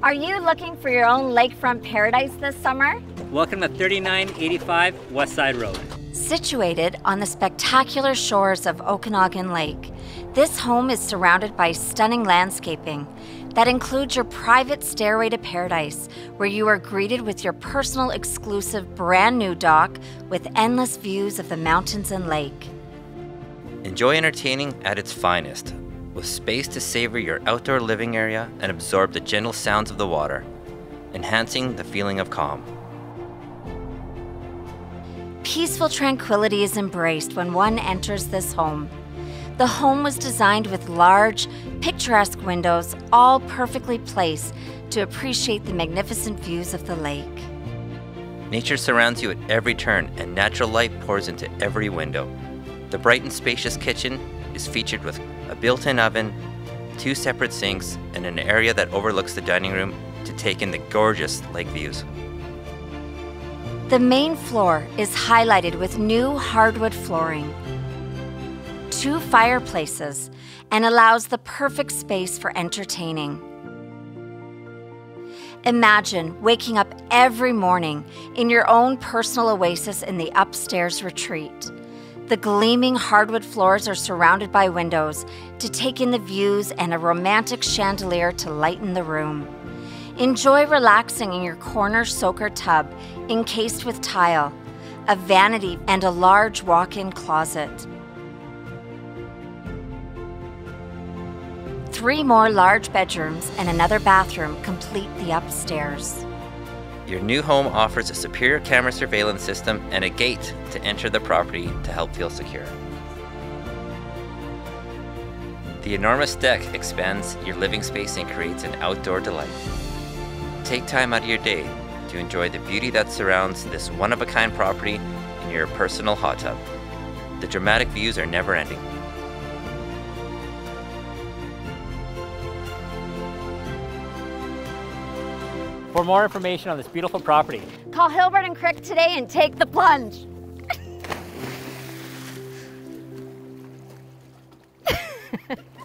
Are you looking for your own lakefront paradise this summer? Welcome to 3985 Westside Road. Situated on the spectacular shores of Okanagan Lake, this home is surrounded by stunning landscaping that includes your private stairway to paradise, where you are greeted with your personal exclusive brand new dock with endless views of the mountains and lake. Enjoy entertaining at its finest, with space to savor your outdoor living area and absorb the gentle sounds of the water, enhancing the feeling of calm. Peaceful tranquility is embraced when one enters this home. The home was designed with large, picturesque windows, all perfectly placed to appreciate the magnificent views of the lake. Nature surrounds you at every turn, and natural light pours into every window. The bright and spacious kitchen is featured with a built in oven, two separate sinks, and an area that overlooks the dining room to take in the gorgeous lake views. The main floor is highlighted with new hardwood flooring, two fireplaces, and allows the perfect space for entertaining. Imagine waking up every morning in your own personal oasis in the upstairs retreat. The gleaming hardwood floors are surrounded by windows to take in the views and a romantic chandelier to lighten the room. Enjoy relaxing in your corner soaker tub encased with tile, a vanity, and a large walk in closet. Three more large bedrooms and another bathroom complete the upstairs. Your new home offers a superior camera surveillance system and a gate to enter the property to help feel secure. The enormous deck expands your living space and creates an outdoor delight. Take time out of your day to enjoy the beauty that surrounds this one of a kind property in your personal hot tub. The dramatic views are never ending. For more information on this beautiful property, Call Hilbert and Crick today and take the plunge.